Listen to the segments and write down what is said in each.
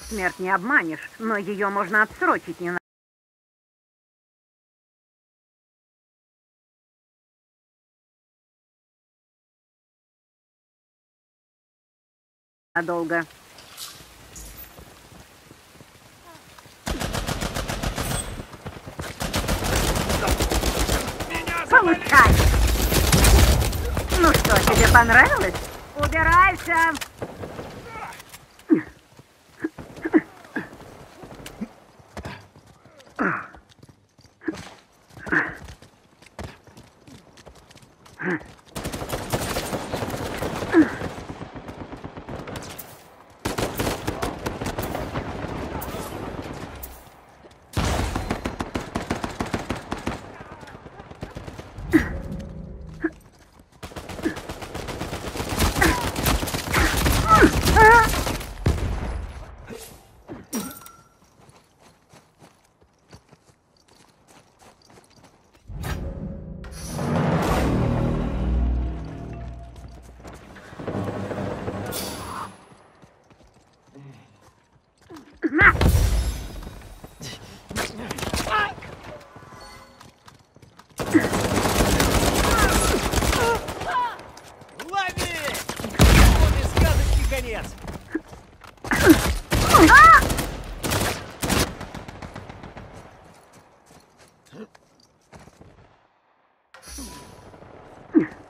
Смерть не обманешь, но ее можно отсрочить не надолго. Получай! Ну что, тебе понравилось? Убирайся!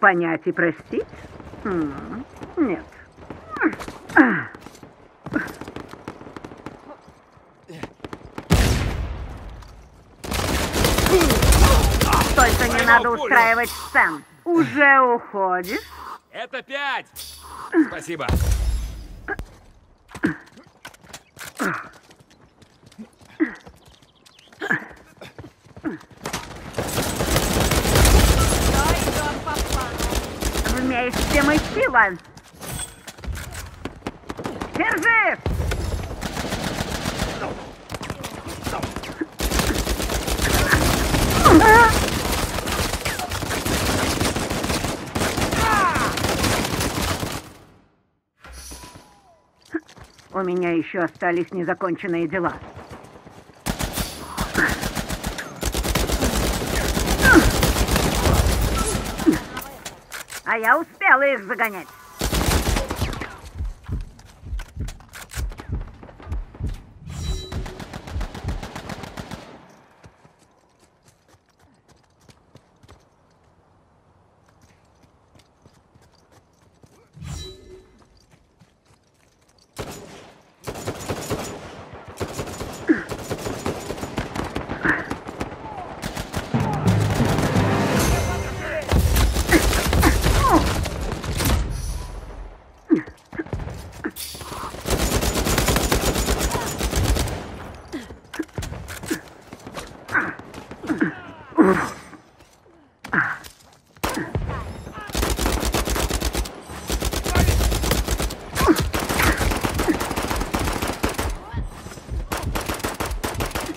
Понять и простить? Нет. Только не надо устраивать сцен. Уже уходишь? Это пять! Спасибо. Сила. Держи! У меня еще остались незаконченные дела. А я успела их загонять.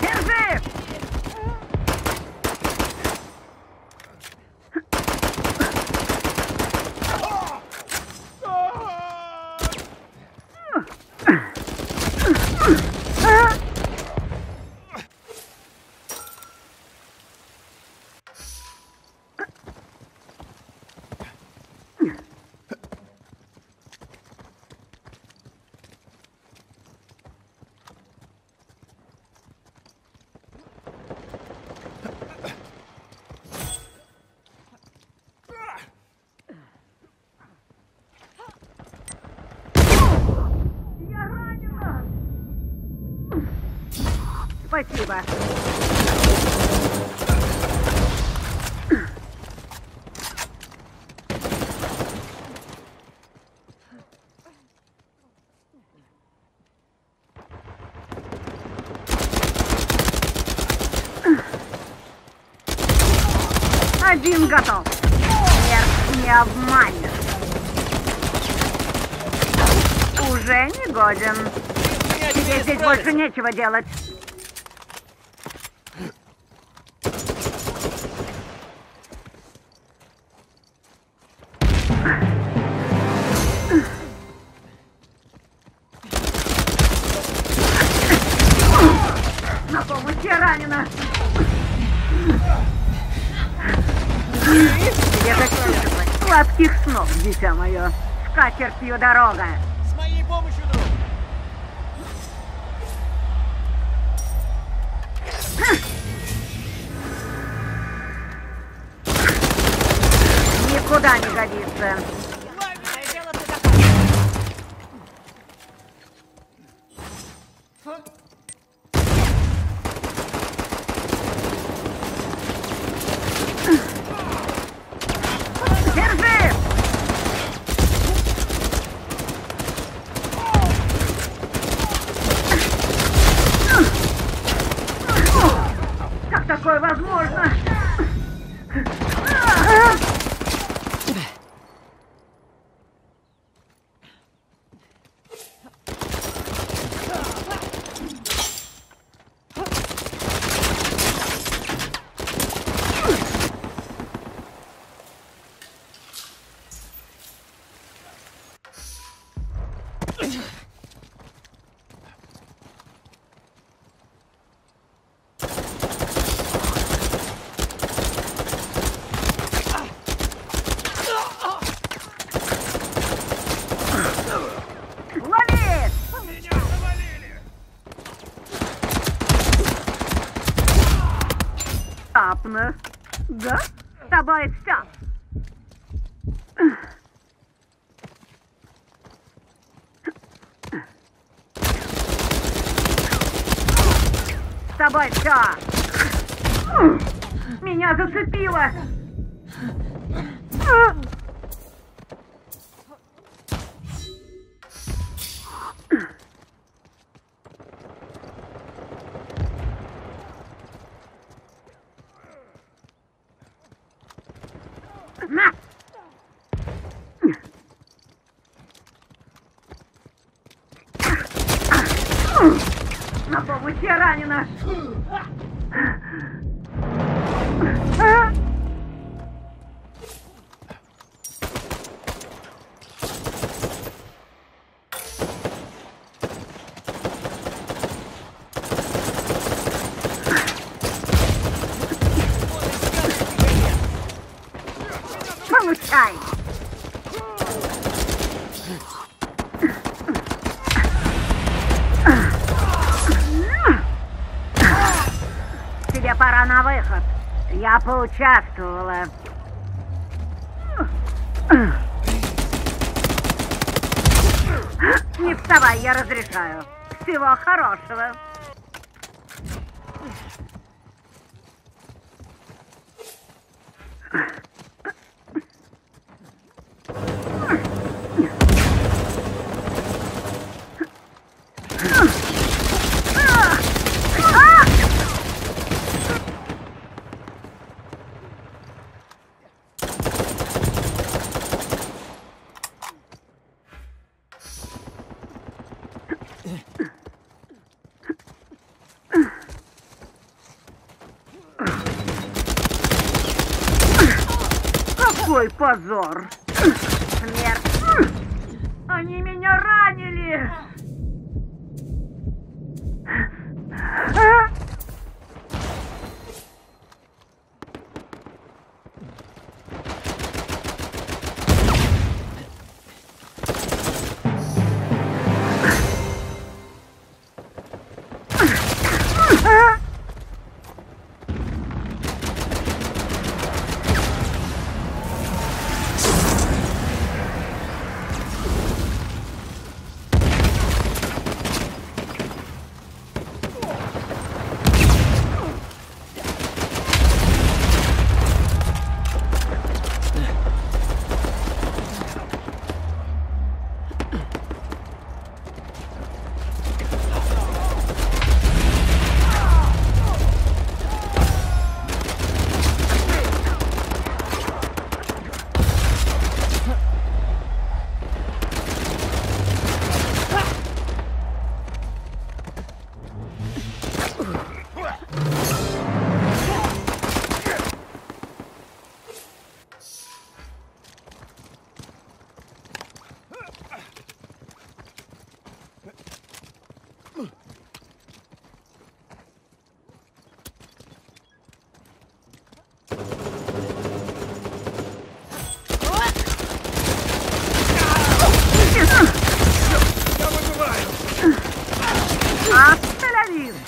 Держи! Я ранена! Спасибо. Один готов. Смерть не обманешь. Уже не годен. Тебе здесь больше нечего делать. Дитя мое. С катертью дорога. С моей помощью, друг! Никуда не годится. Ah! Меня зацепило. На! На помощь я ранена! Получай! Тебе пора на выход. Я поучаствовала. Не вставай, я разрешаю. Всего хорошего. Позор!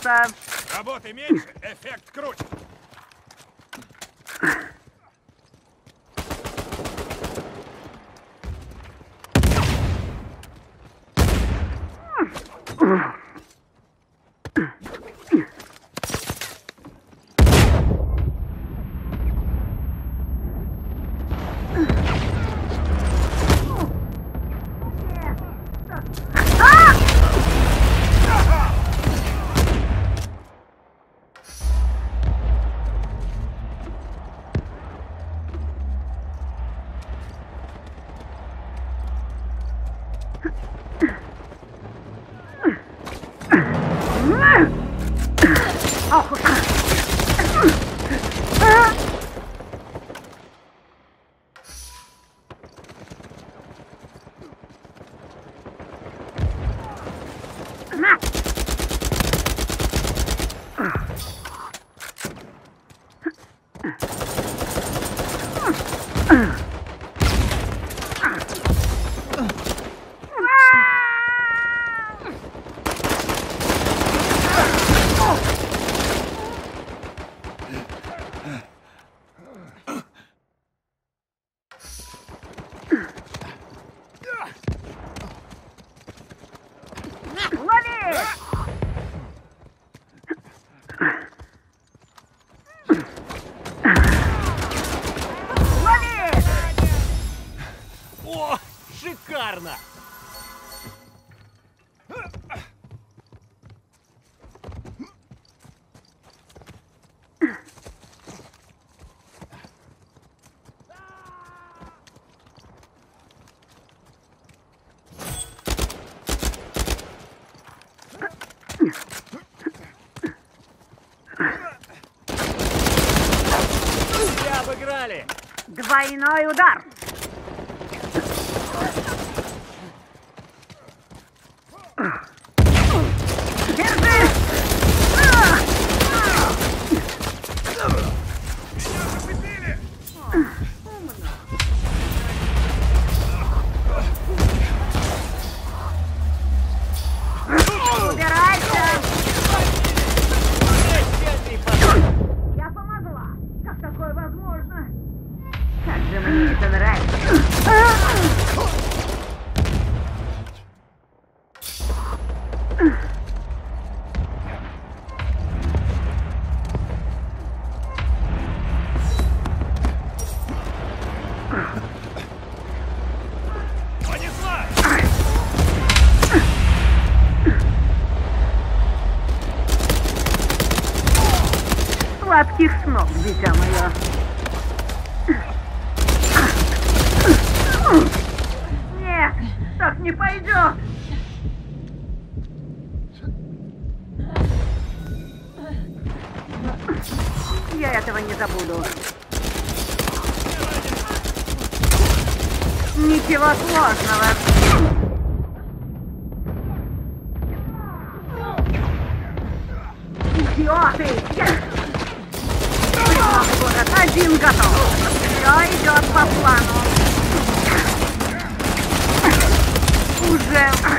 Пожалуйста. Работы меньше, эффект круче. Ох Тебя обыграли! Двойной удар! Ничего сложного. Идиоты! Город один готов. Все идет по плану. Уже...